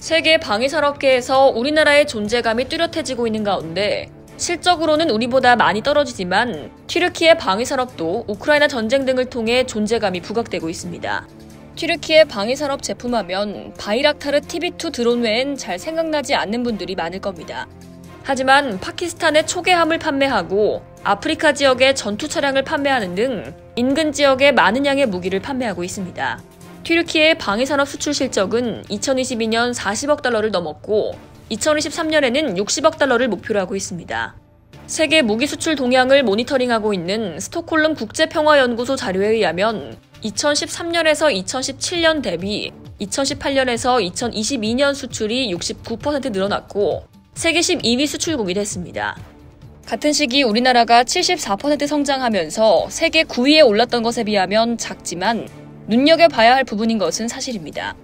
세계 방위산업계에서 우리나라의 존재감이 뚜렷해지고 있는 가운데 실적으로는 우리보다 많이 떨어지지만 튀르키의 방위산업도 우크라이나 전쟁 등을 통해 존재감이 부각되고 있습니다. 튀르키의 방위산업 제품하면 바이락타르 TB2 드론 외엔 잘 생각나지 않는 분들이 많을 겁니다. 하지만 파키스탄에 초계함을 판매하고 아프리카 지역에 전투 차량을 판매하는 등 인근 지역에 많은 양의 무기를 판매하고 있습니다. 튀르키의 방위산업 수출 실적은 2022년 40억 달러를 넘었고 2023년에는 60억 달러를 목표로 하고 있습니다. 세계 무기 수출 동향을 모니터링하고 있는 스톡홀름 국제평화연구소 자료에 의하면 2013년에서 2017년 대비 2018년에서 2022년 수출이 69% 늘어났고 세계 12위 수출국이 됐습니다. 같은 시기 우리나라가 74% 성장하면서 세계 9위에 올랐던 것에 비하면 작지만 눈여겨봐야 할 부분인 것은 사실입니다.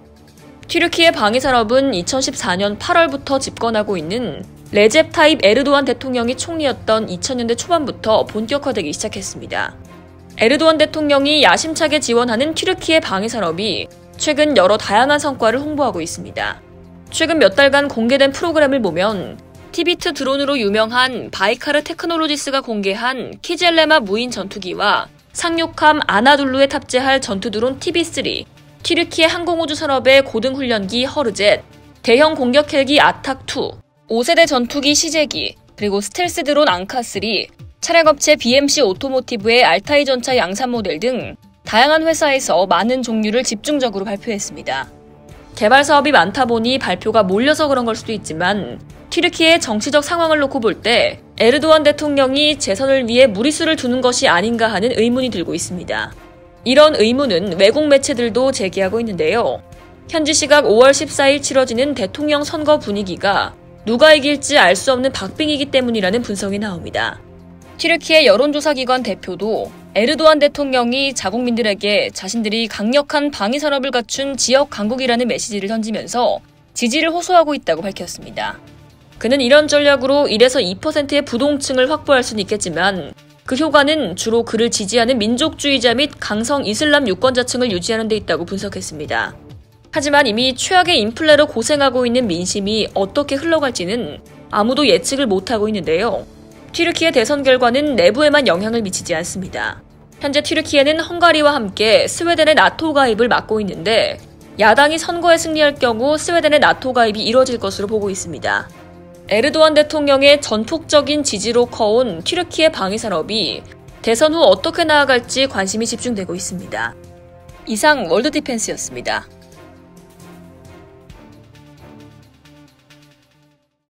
튀르키예의 방위 산업은 2014년 8월부터 집권하고 있는 레제프 타이이프 에르도안 대통령이 총리였던 2000년대 초반부터 본격화되기 시작했습니다. 에르도안 대통령이 야심차게 지원하는 튀르키예의 방위 산업이 최근 여러 다양한 성과를 홍보하고 있습니다. 최근 몇 달간 공개된 프로그램을 보면 TB2 드론으로 유명한 바이카르 테크놀로지스가 공개한 키즐엘마 무인 전투기와 상륙함 아나둘루에 탑재할 전투 드론 TB3, 튀르키예의 항공우주 산업의 고등훈련기 허르젯, 대형 공격 헬기 아탁2, 5세대 전투기 시제기, 그리고 스텔스 드론 앙카3, 차량업체 BMC 오토모티브의 알타이 전차 양산 모델 등 다양한 회사에서 많은 종류를 집중적으로 발표했습니다. 개발 사업이 많다 보니 발표가 몰려서 그런 걸 수도 있지만 튀르키예의 정치적 상황을 놓고 볼 때 에르도안 대통령이 재선을 위해 무리수를 두는 것이 아닌가 하는 의문이 들고 있습니다. 이런 의문은 외국 매체들도 제기하고 있는데요. 현지 시각 5월 14일 치러지는 대통령 선거 분위기가 누가 이길지 알 수 없는 박빙이기 때문이라는 분석이 나옵니다. 튀르키의 여론조사기관 대표도 에르도안 대통령이 자국민들에게 자신들이 강력한 방위 산업을 갖춘 지역 강국이라는 메시지를 던지면서 지지를 호소하고 있다고 밝혔습니다. 그는 이런 전략으로 1에서 2%의 부동층을 확보할 수는 있겠지만 그 효과는 주로 그를 지지하는 민족주의자 및 강성 이슬람 유권자층을 유지하는 데 있다고 분석했습니다. 하지만 이미 최악의 인플레로 고생하고 있는 민심이 어떻게 흘러갈지는 아무도 예측을 못하고 있는데요. 튀르키의 대선 결과는 내부에만 영향을 미치지 않습니다. 현재 튀르키예는 헝가리와 함께 스웨덴의 나토 가입을 막고 있는데 야당이 선거에 승리할 경우 스웨덴의 나토 가입이 이뤄질 것으로 보고 있습니다. 에르도안 대통령의 전폭적인 지지로 커온 튀르키의 방위 산업이 대선 후 어떻게 나아갈지 관심이 집중되고 있습니다. 이상 월드 디펜스였습니다.